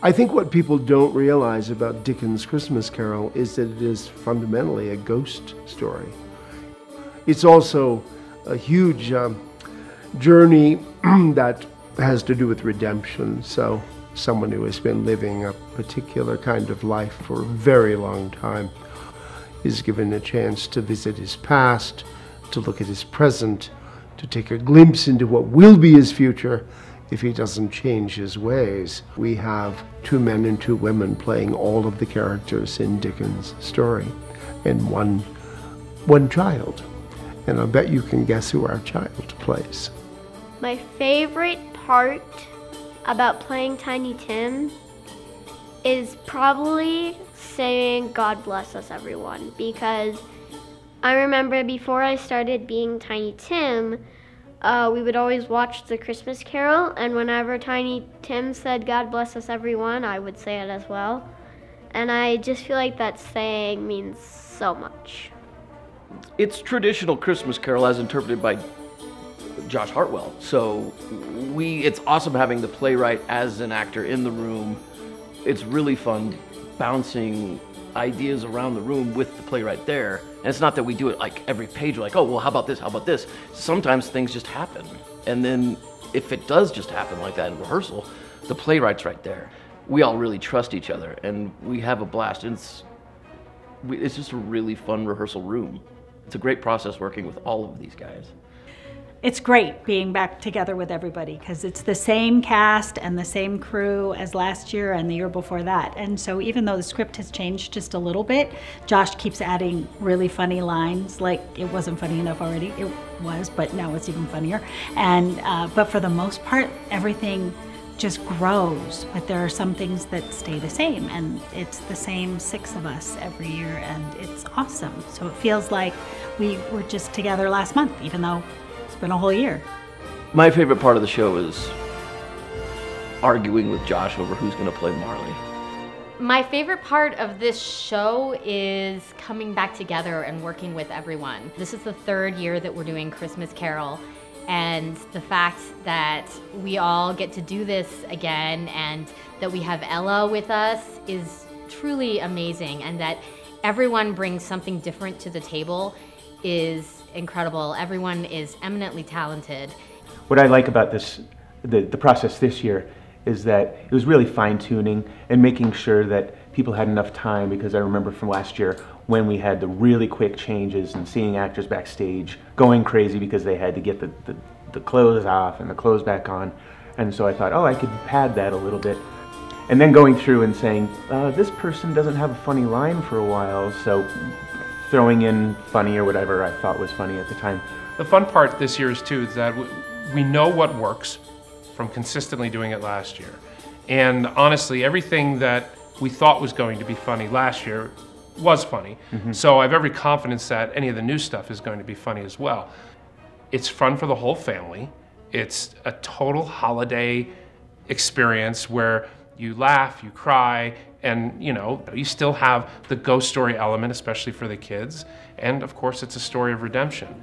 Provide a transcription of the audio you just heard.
I think what people don't realize about Dickens' Christmas Carol is that it is fundamentally a ghost story. It's also a huge um, journey that has to do with redemption. So, someone who has been living a particular kind of life for a very long time is given a chance to visit his past, to look at his present, to take a glimpse into what will be his future if he doesn't change his ways. We have two men and two women playing all of the characters in Dickens' story, and one, one child. And I bet you can guess who our child plays. My favorite part about playing Tiny Tim is probably saying God bless us everyone because I remember before I started being Tiny Tim, uh, we would always watch the Christmas Carol, and whenever Tiny Tim said God bless us everyone, I would say it as well. And I just feel like that saying means so much. It's traditional Christmas Carol as interpreted by Josh Hartwell. So we it's awesome having the playwright as an actor in the room. It's really fun bouncing ideas around the room with the playwright there. And it's not that we do it like every page, like, oh, well, how about this? How about this? Sometimes things just happen. And then if it does just happen like that in rehearsal, the playwright's right there. We all really trust each other and we have a blast. And it's, it's just a really fun rehearsal room. It's a great process working with all of these guys it's great being back together with everybody because it's the same cast and the same crew as last year and the year before that. And so even though the script has changed just a little bit, Josh keeps adding really funny lines. Like it wasn't funny enough already. It was, but now it's even funnier. And uh, but for the most part, everything just grows. But there are some things that stay the same, and it's the same six of us every year, and it's awesome. So it feels like we were just together last month, even though been a whole year. My favorite part of the show is arguing with Josh over who's going to play Marley. My favorite part of this show is coming back together and working with everyone. This is the third year that we're doing Christmas Carol, and the fact that we all get to do this again and that we have Ella with us is truly amazing, and that everyone brings something different to the table is incredible. Everyone is eminently talented. What I like about this, the, the process this year, is that it was really fine tuning and making sure that people had enough time because I remember from last year when we had the really quick changes and seeing actors backstage going crazy because they had to get the, the, the clothes off and the clothes back on. And so I thought, oh, I could pad that a little bit. And then going through and saying, uh, this person doesn't have a funny line for a while, so throwing in funny or whatever I thought was funny at the time. The fun part this year is too is that we know what works from consistently doing it last year. And honestly, everything that we thought was going to be funny last year was funny. Mm-hmm. So I have every confidence that any of the new stuff is going to be funny as well. It's fun for the whole family. It's a total holiday experience where you laugh, you cry, and you know you still have the ghost story element especially for the kids. And of course it's a story of redemption